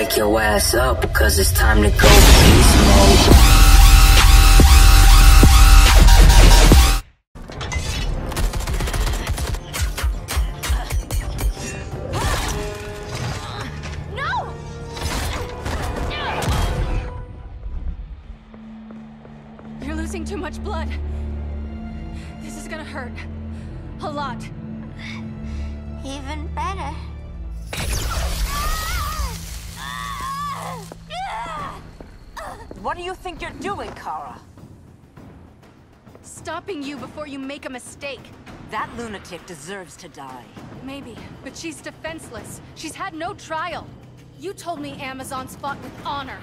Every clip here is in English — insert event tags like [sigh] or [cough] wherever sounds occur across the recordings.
wake your ass up, cause it's time to go beast mode. You make a mistake. That lunatic deserves to die. Maybe, but she's defenseless. She's had no trial. You told me Amazons fought with honor.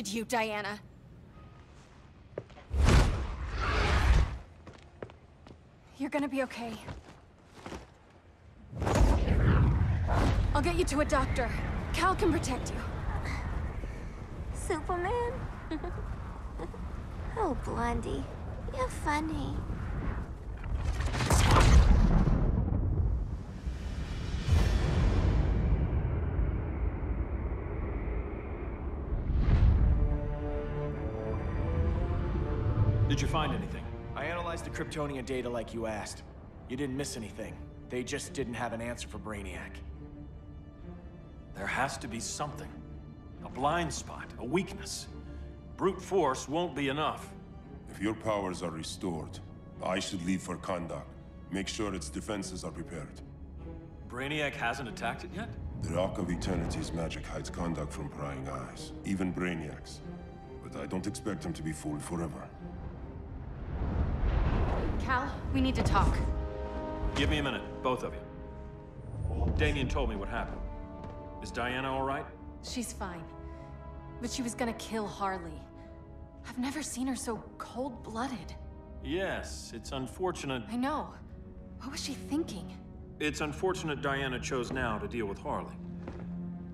Trusted you, Diana. You're gonna be okay. I'll get you to a doctor. Kal can protect you. Superman? [laughs] oh, Blondie. You're funny. Find anything? I analyzed the Kryptonian data like you asked. You didn't miss anything. They just didn't have an answer for Brainiac. There has to be something. A blind spot, a weakness. Brute force won't be enough. If your powers are restored, I should leave for Kahndaq. Make sure its defenses are prepared. Brainiac hasn't attacked it yet? The Rock of Eternity's magic hides Kahndaq from prying eyes, even Brainiac's. But I don't expect him to be fooled forever. Kal, we need to talk. Give me a minute, both of you. Damian told me what happened. Is Diana all right? She's fine. But she was gonna kill Harley. I've never seen her so cold-blooded. Yes, it's unfortunate. I know. What was she thinking? It's unfortunate Diana chose now to deal with Harley.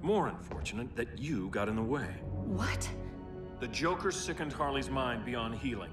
More unfortunate that you got in the way. What? The Joker sickened Harley's mind beyond healing.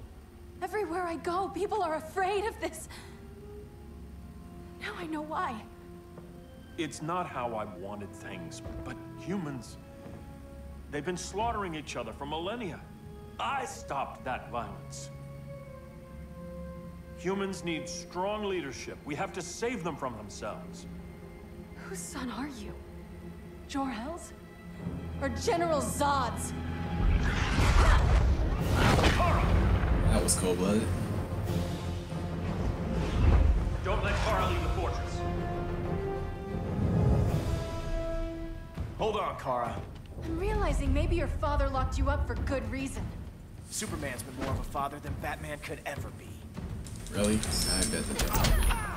Everywhere I go, people are afraid of this. Now I know why. It's not how I wanted things, but humans. They've been slaughtering each other for millennia. I stopped that violence. Humans need strong leadership. We have to save them from themselves. Whose son are you? Jor-El's? Or General Zod's? That was cold blooded. Don't let Kara leave the fortress. Hold on, Kara. I'm realizing maybe your father locked you up for good reason. Superman's been more of a father than Batman could ever be. Really? I bet that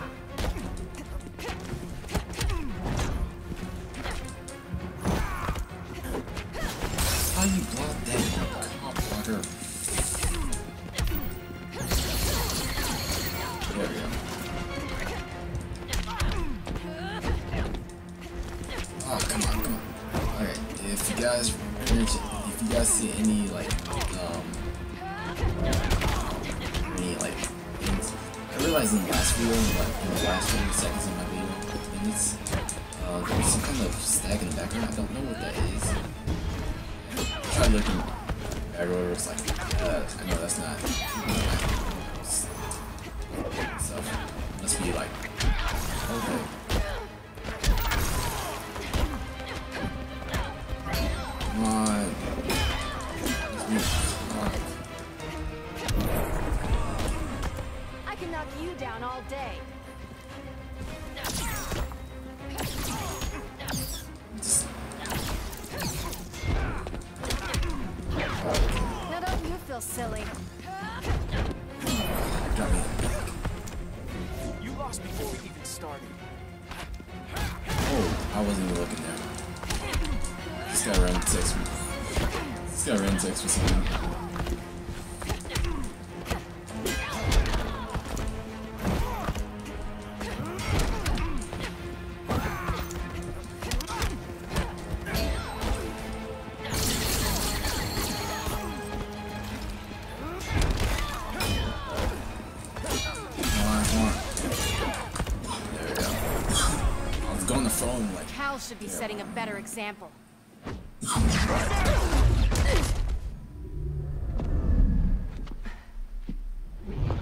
should be setting a better example.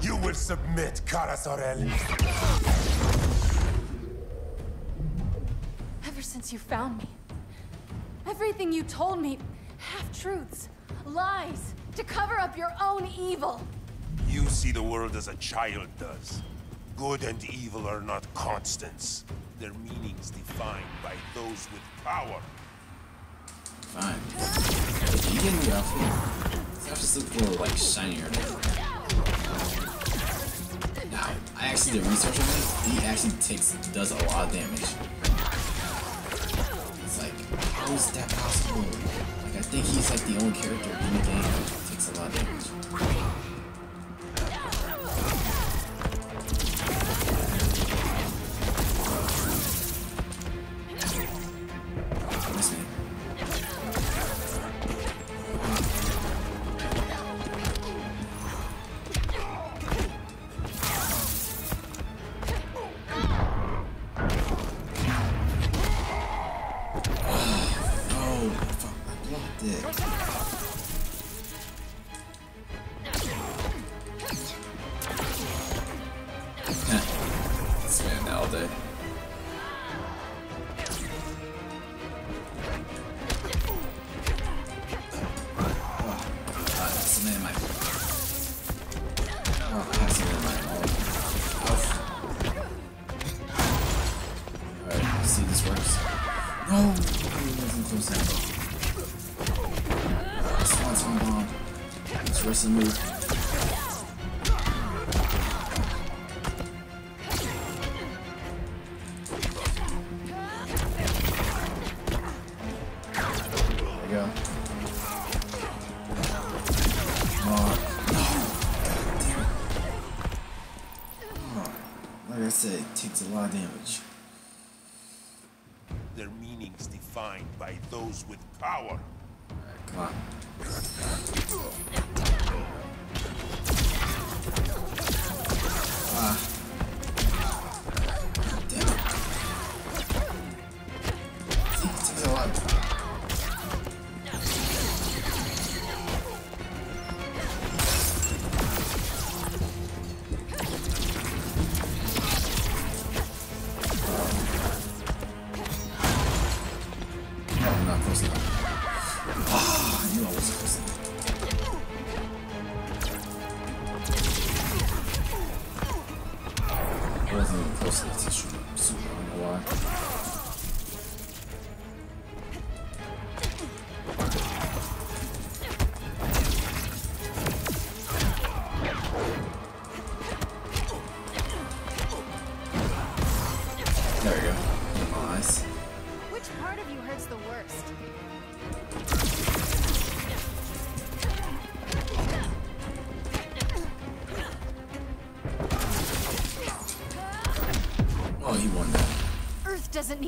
You will submit, Kara Zor-El. Ever since you found me, everything you told me, half-truths, lies, to cover up your own evil. You see the world as a child does. Good and evil are not constants. Their meanings defined by those with power. Fine. You? This outfit's look a little like shinier. Now, I actually did research on this. He actually takes does a lot of damage. It's like, how is that possible? Like, I think he's like the only character in the game that takes a lot of damage. Like I said, it takes a lot of damage. Their meanings defined by those with power. Alright, come on. Ah.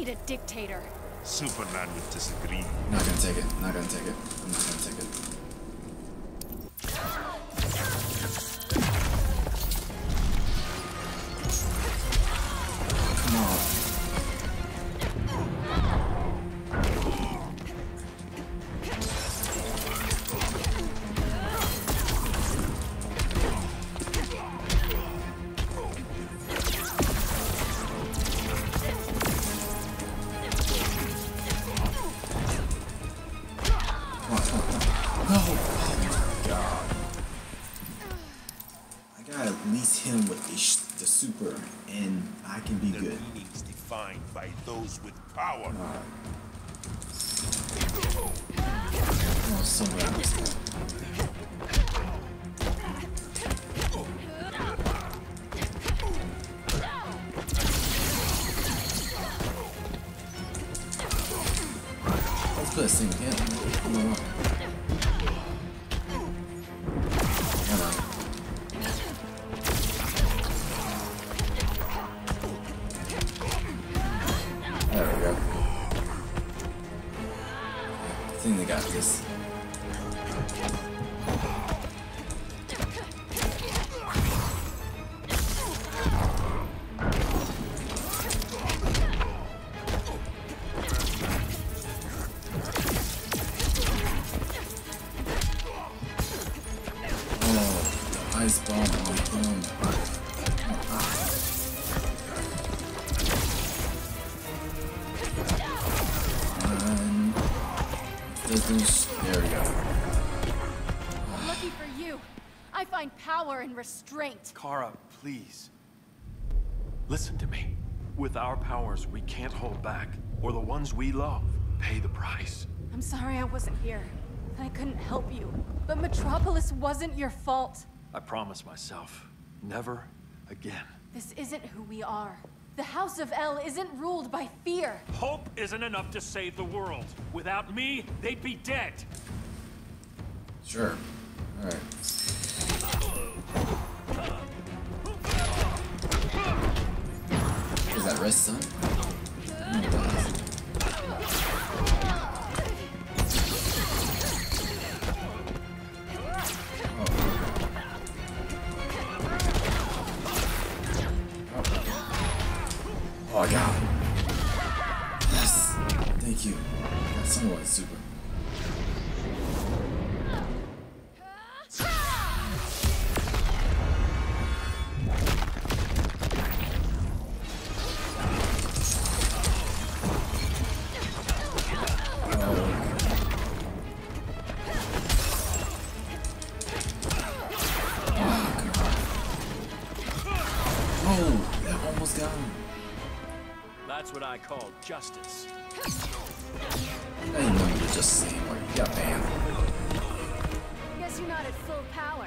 Need a dictator. Superman would disagree. Not gonna take it. Not gonna take it. Those with power. I find power in restraint. Kara, please. Listen to me. With our powers, we can't hold back, or the ones we love pay the price. I'm sorry I wasn't here. I couldn't help you. But Metropolis wasn't your fault. I promise myself, never again. This isn't who we are. The House of El isn't ruled by fear. Hope isn't enough to save the world. Without me, they'd be dead. Sure. Alright. Is that rest son? Oh, oh got it. Yes. Thank you. Got someone super. That's what I justice. I didn't know you were just saying what you got banned. Guess you're not at full power.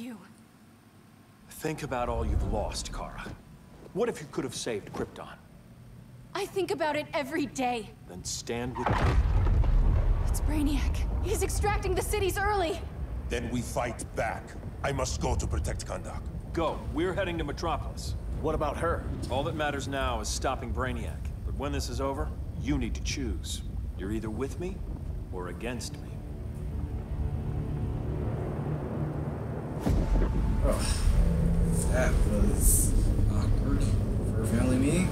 You. Think about all you've lost, Kara. What if you could have saved Krypton? I think about it every day. Then stand with me. It's Brainiac. He's extracting the cities early. Then we fight back. I must go to protect Kahndaq. Go. We're heading to Metropolis. What about her? All that matters now is stopping Brainiac. But when this is over, you need to choose. You're either with me or against me. Oh, that was awkward for a family meeting.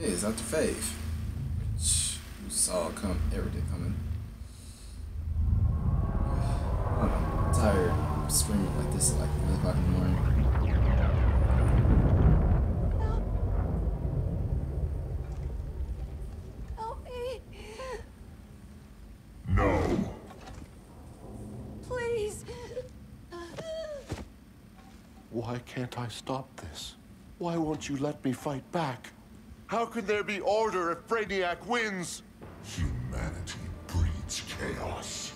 Yes. Hey, it's Dr. Fate. Which you saw come everything coming. [sighs] I'm tired of screaming like this at like 1 o'clock in the morning. Help me. No. Please. Why can't I stop this? Why won't you let me fight back? How can there be order if Brainiac wins? Humanity breeds chaos.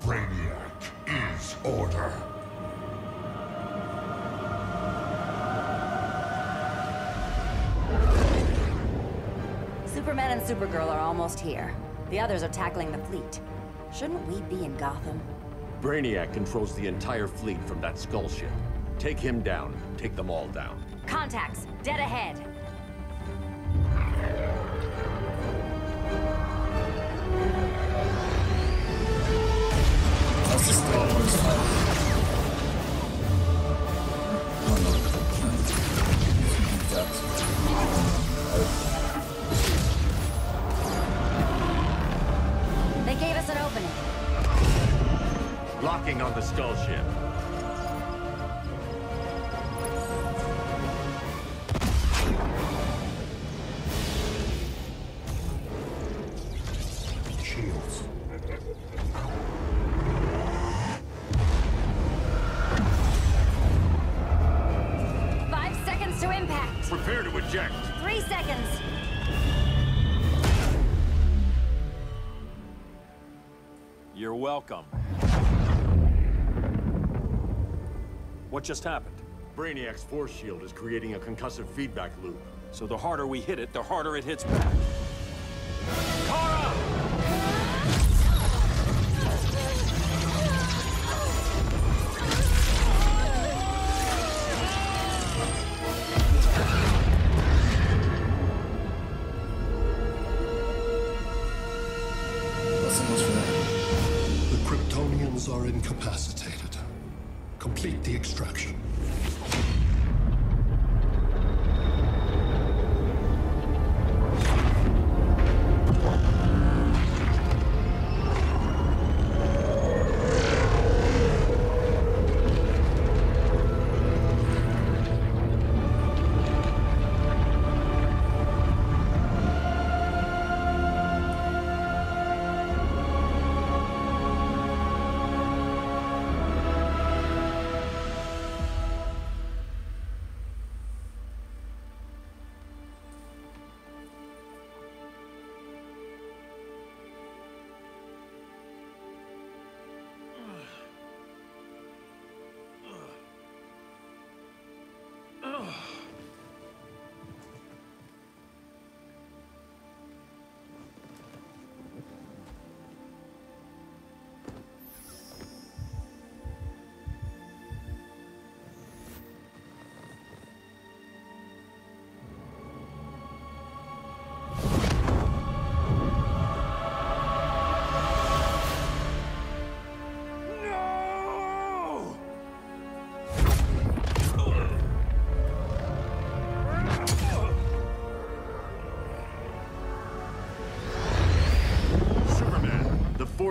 Brainiac is order. Superman and Supergirl are almost here. The others are tackling the fleet. Shouldn't we be in Gotham? Brainiac controls the entire fleet from that skull ship. Take him down. Take them all down. Contacts, dead ahead. They gave us an opening. Locking on the skull ship. Eject. Three seconds. You're welcome. What just happened? Brainiac's force shield is creating a concussive feedback loop. So the harder we hit it, the harder it hits back. Complete the extraction.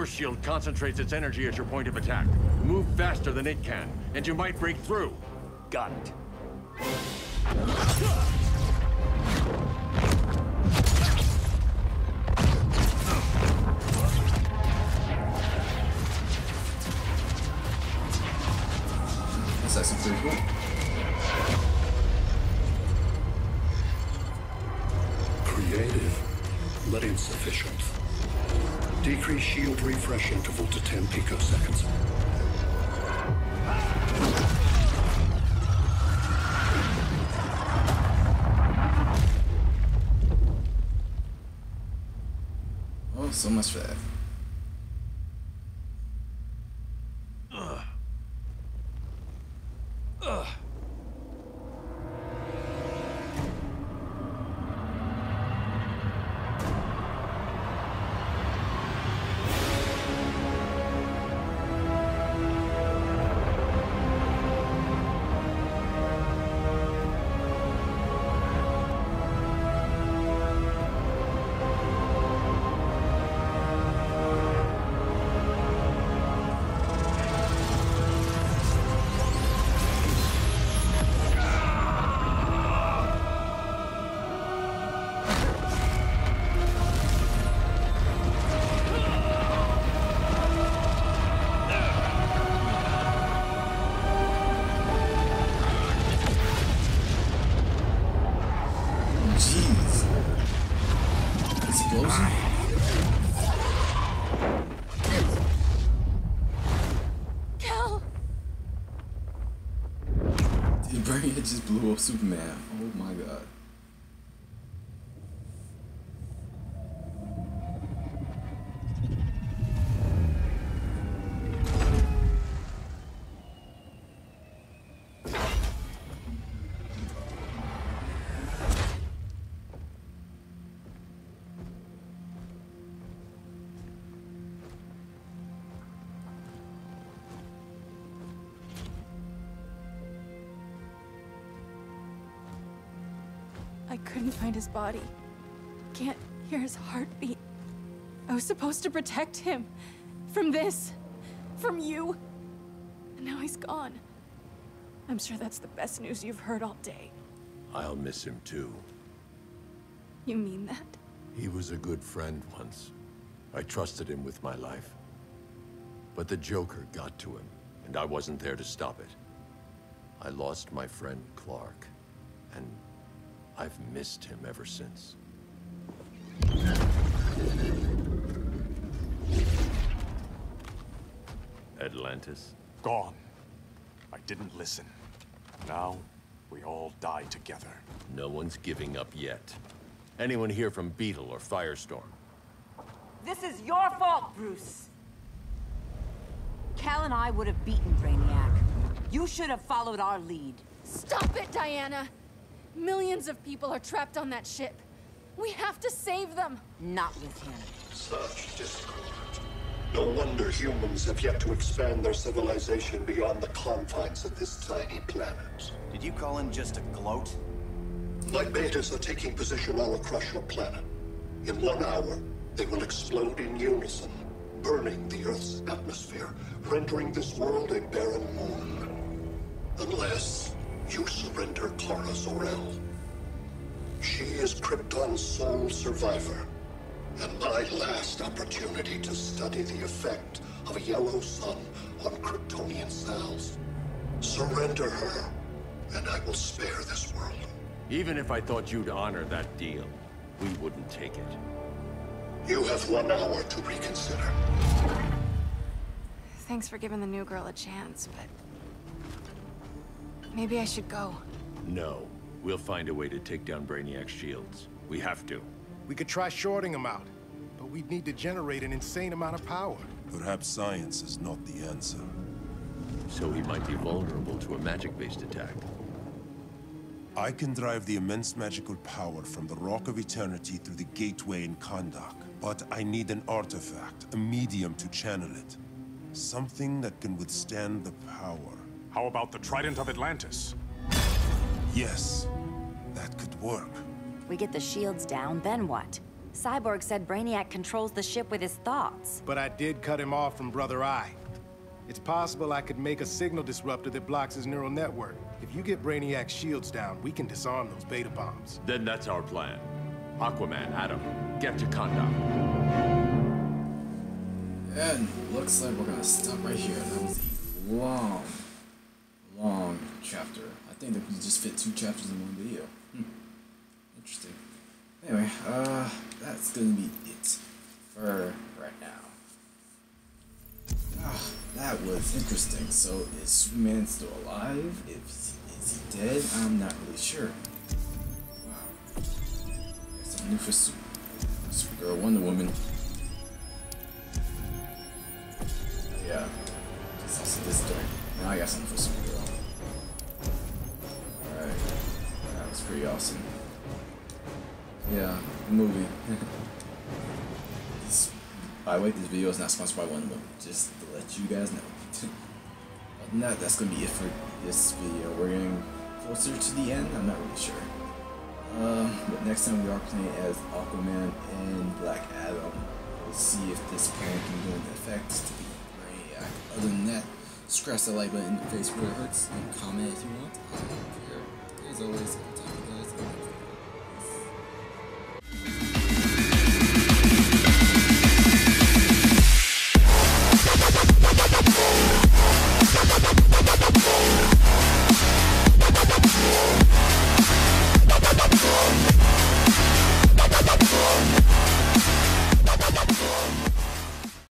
Force shield concentrates its energy at your point of attack. Move faster than it can, and you might break through. Got it. That's actually pretty cool. Creative, but insufficient. Decrease shield refresh interval to 10 picoseconds. Oh, so much for that. The brain just blew up Superman. Oh my god. Find his body. Can't hear his heartbeat. I was supposed to protect him. From this. From you. And now he's gone. I'm sure that's the best news you've heard all day. I'll miss him too. You mean that? He was a good friend once. I trusted him with my life. But the Joker got to him, and I wasn't there to stop it. I lost my friend Clark, and I've missed him ever since. Atlantis? Gone. I didn't listen. Now, we all die together. No one's giving up yet. Anyone here from Beetle or Firestorm? This is your fault, Bruce. Kal and I would have beaten Brainiac. You should have followed our lead. Stop it, Diana! Millions of people are trapped on that ship. We have to save them. Not with him. Such discord. No wonder humans have yet to expand their civilization beyond the confines of this tiny planet. Did you call him just a gloat? My betas are taking position all across your planet. In one hour, they will explode in unison, burning the Earth's atmosphere, rendering this world a barren moon. Unless you surrender Kara Zor-El. She is Krypton's sole survivor, and my last opportunity to study the effect of a yellow sun on Kryptonian cells. Surrender her, and I will spare this world. Even if I thought you'd honor that deal, we wouldn't take it. You have one hour to reconsider. Thanks for giving the new girl a chance, but... Maybe I should go. No. We'll find a way to take down Brainiac's shields. We have to. We could try shorting him out, but we'd need to generate an insane amount of power. Perhaps science is not the answer. So he might be vulnerable to a magic-based attack. I can drive the immense magical power from the Rock of Eternity through the gateway in Kahndaq, but I need an artifact, a medium to channel it. Something that can withstand the power. How about the Trident of Atlantis? Yes, that could work. We get the shields down, then what? Cyborg said Brainiac controls the ship with his thoughts. But I did cut him off from Brother Eye. It's possible I could make a signal disruptor that blocks his neural network. If you get Brainiac's shields down, we can disarm those beta bombs. Then that's our plan. Aquaman, Adam, get to Kahndaq. And looks like we're gonna stop right here. That was a long, long chapter. I think that we just fit two chapters in one video. Hmm. Interesting. Anyway, uh, that's gonna be it for right now. Ah, that was interesting. So is Superman still alive? If is he dead? I'm not really sure. Wow. Got something new for Super Supergirl, Wonder Woman. Yeah. Just also this joint. Now I got something for Supergirl. Alright. That was pretty awesome. Yeah, movie. [laughs] this, by the way, this video is not sponsored by Wonder Woman. Just to let you guys know. Other than that, that's gonna be it for this video. We're getting closer to the end. I'm not really sure. Uh, but next time we are playing as Aquaman and Black Adam. We'll see if this can do an effect to be Brainiac. Other than that, scratch the like button where it hurts and comment if you want. I don't care. As always,